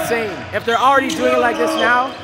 insane. If they're already doing it like this now,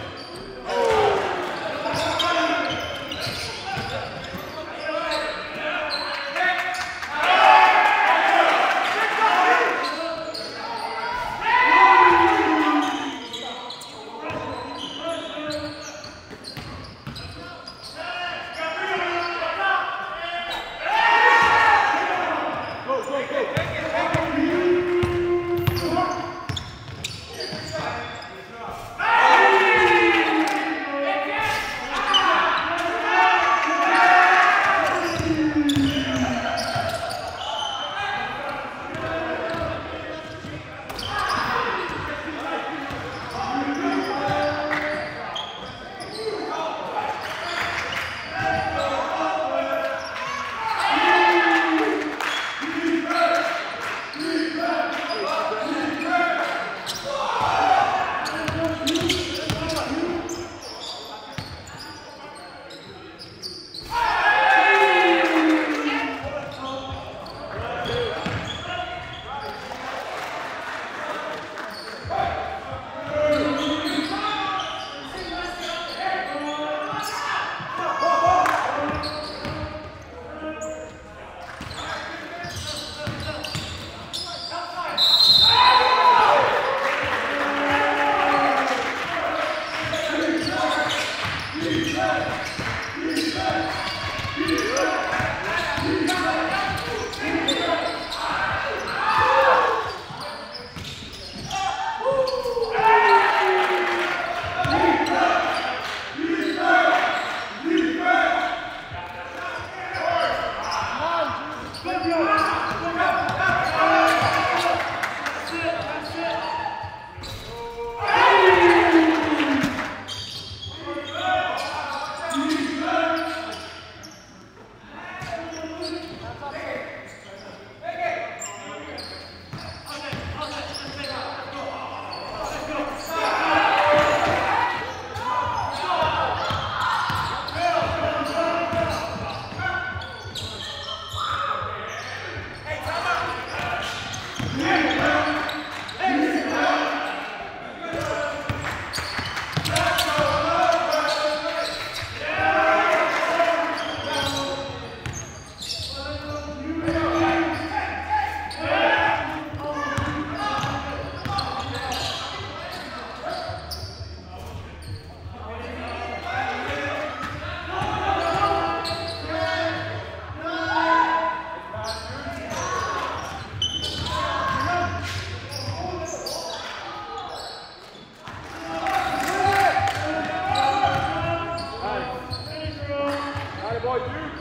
Oh, dude.